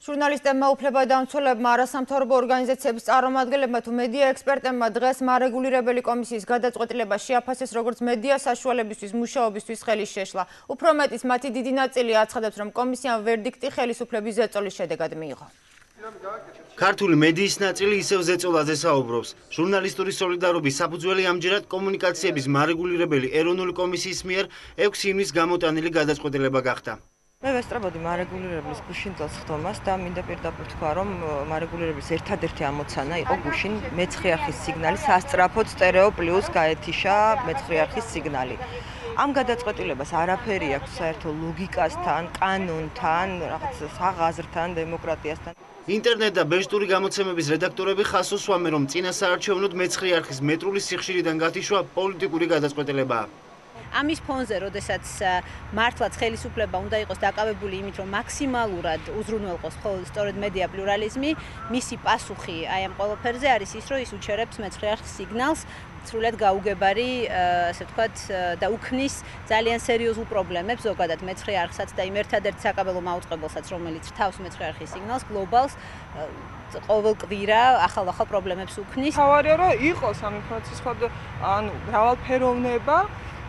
ჟურნალისტებმა უფლება დამცველებმა არასამთავრობო ორგანიზაციების წარმომადგენლებმა თუ მედია ექსპერტებმა დღეს მარეგულირებელი კომისიის გადაწყვეტილება შეაფასეს როგორც მედია საშუალებისთვის მუშაობისთვის ხელის შეშლა. უფრო მეტის მათი დიდი ნაწილი აცხადებს, რომ კომისიამ ვერდიქტი ხელისუფლების ზეწოლის შედეგად მიიღო. ქართული მედიის ნაწილი ისევ ზეწოლაზე საუბრობს. ჟურნალისტური სოლიდარობის საფუძველი ამჯერად კომუნიკაციების მარეგულირებელი ეროვნული კომისიის მიერ 6 ივნის გამოტანილი გადაწყვეტილება გახდა. მე ვესწრებოდი მარეგულირებლის გუშინძელს ხდომას და მინდა პირდაპირ თქვა, რომ მარეგულირებლის ერთადერთი ამოცანა იყო გუშინ მეცხრე არხის სიგნალი სასწრაფოდ სტერეო პლუს გაეთიშა მეცხრე არხის სიგნალი. ამ გადაწყვეტილებას არაფერი აქვს საერთო ლოგიკასთან, კანონთან, რაღაც საღაზრთან, დემოკრატიასთან. ინტერნეტ და ბეჟტური გამოცემების რედაქტორები ხას უსვამენ, რომ წინა საარჩევნოდ მეცხრე არხის მეტრული სიხშირიდან გათიშვა პოლიტიკური გადაწყვეტილებაა. ამის ფონზე, როდესაც მართლაც ხელისუფლება უნდა იყოს დაკავებული იმით, რომ მაქსიმალურად უზრუნველყოს სწორედ მედია პლურალიზმი, მისი პასუხი აი ამ ყველაფერზე არის ის, რომ ის უჩერებს მეცხრე არხის სიგნალს სრულად გაუგებარი, ასე ვთქვათ, და უქმნის ძალიან სერიოზულ პრობლემებს ზოგადად მეცხრე არხსაც და იმ ერთადერთ საკაბელო მაუწყებელსაც, რომელიც თავს მეცხრე არხის სიგნალს გლობალს ყოველ კვირა ახალ-ახალ პრობლემებს უქმნის. თავარია რომ იყოს ამ ინფორმაციის ხოდ ანუ მრავალფეროვნება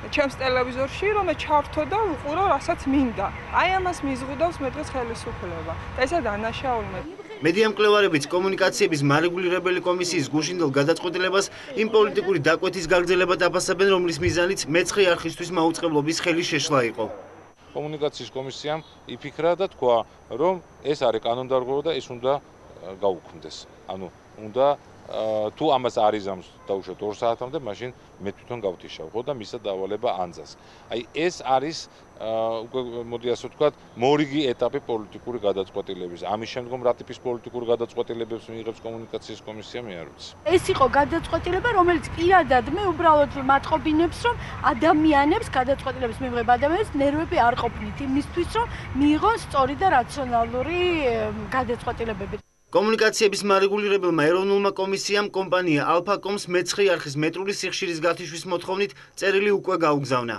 ჩემს ტელევიზორში რომ მე ჩართო და ვუყურო რასაც მინდა. აი ამას მიზღუდავს მე დღეს ხელისუფლება. და ესა დანაშაული მე. მედია მკვლევარებიც კომუნიკაციების მარეგულირებელი კომისიის გუშინდელ გადაწყვეტილებას იმ პოლიტიკური დაკვეთის გაგრძელებად აფასებენ, რომლის მიზანიც მეცხრე არხისტვის მაუწყებლობის ხელი შეშლა იყო. კომუნიკაციის კომისიამ იფიქრა და თქვა, რომ ეს არის კანონდარღვევა და ეს უნდა გაუქმდეს. ანუ უნდა თუ ამას არიზამს დაუშვათ 2 საათამდე, მაშინ მე თვითონ გავთიშავ, ხო და მისა დავალება ანძას. აი ეს არის უკვე მოდი ასე ვთქვათ, მორიგი ეტაპი პოლიტიკური გადაწყვეტილების. ამის შემდგომ რა ტიპის პოლიტიკური გადაწყვეტილებებს მიიღებს კომუნიკაციის კომისია, მე არ ვიცი. ეს იყო გადაწყვეტილება, რომელიც პირადად მე უბრალოდ მათყობინებს, რომ ადამიანებს გადაწყვეტილების მიღება ადამიანებს ნერვები არ ყოფნით იმისთვის, რომ მიიღონ სწორი და რაციონალური გადაწყვეტილებები. კომუნიკაციების მარეგულირებელმა ეროვნულმა კომისიამ კომპანია ალფაკომს მეცხრე არხის მეტრული სიხშირის გათიშვის მოთხოვნით წერილი უკვე გაუგზავნა.